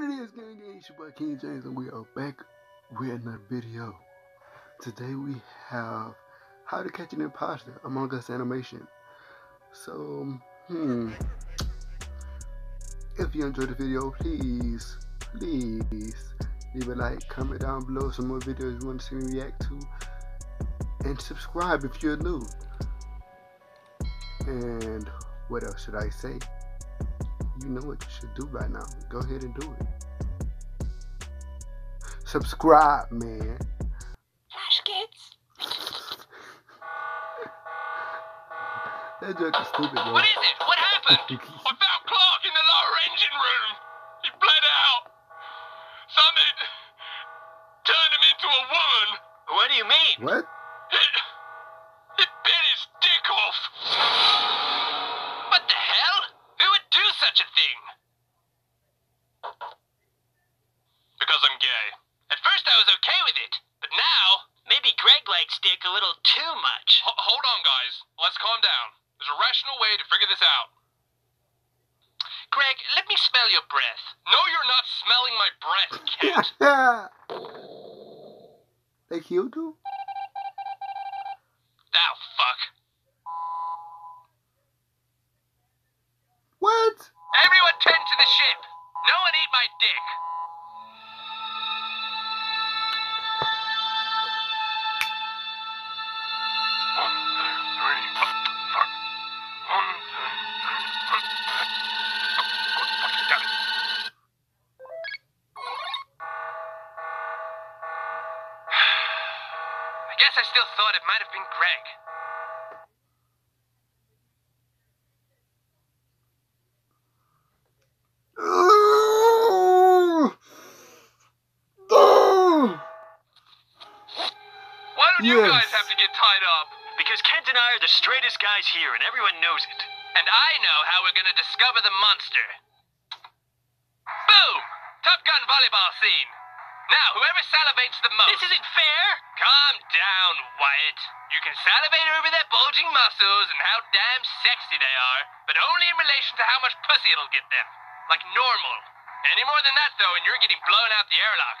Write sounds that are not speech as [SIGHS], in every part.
What it is, gang, gang, it's your boy King James, and we are back with another video. Today we have how to catch an imposter Among Us animation. So, hmm, if you enjoyed the video, please, please leave a like, comment down below some more videos you want to see me react to, and subscribe if you're new. And what else should I say? You know what you should do by now. Go ahead and do it. Subscribe, man. FlashGitz. that joke is stupid, bro. What is it? What happened? [LAUGHS] I found Clark in the lower engine room. He bled out. Something turned him into a woman. What do you mean? What? Such a thing? Because I'm gay. At first I was okay with it, but now maybe Greg likes dick a little too much. hold on, guys. Let's calm down. There's a rational way to figure this out. Greg, let me smell your breath. No, you're not smelling my breath, [LAUGHS] cat. they killed you? My dick. [SIGHS] I guess I still thought it might have been Greg. Why don't you guys have to get tied up? Because Kent and I are the straightest guys here, and everyone knows it. And I know how we're gonna discover the monster. Boom! Top Gun volleyball scene. Now, whoever salivates the most. This isn't fair! Calm down, Wyatt. You can salivate over their bulging muscles and how damn sexy they are, but only in relation to how much pussy it'll get them. Like normal. Any more than that, though, and you're getting blown out the airlock.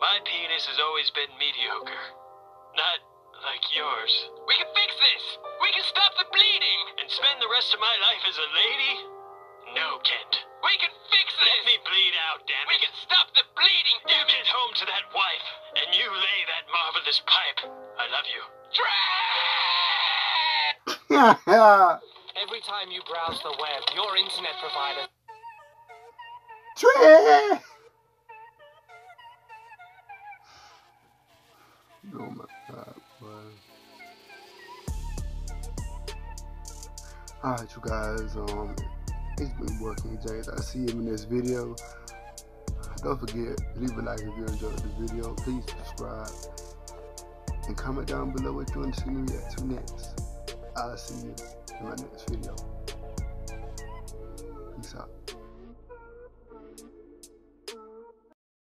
my penis has always been mediocre. Not like yours. We can fix this! We can stop the bleeding! And spend the rest of my life as a lady? No, Kent. We can fix this! Let me bleed out, damn it. We can stop the bleeding, damn it! Get home to that wife, and you lay that marvelous pipe. I love you. Trent! Every time you browse the web, your internet provider Trey! Alright, you guys, um, it's been working, James. I see you in this video. Don't forget, leave a like if you enjoyed the video. Please subscribe. And comment down below what you want to see me react to next. I'll see you in my next video. Peace out.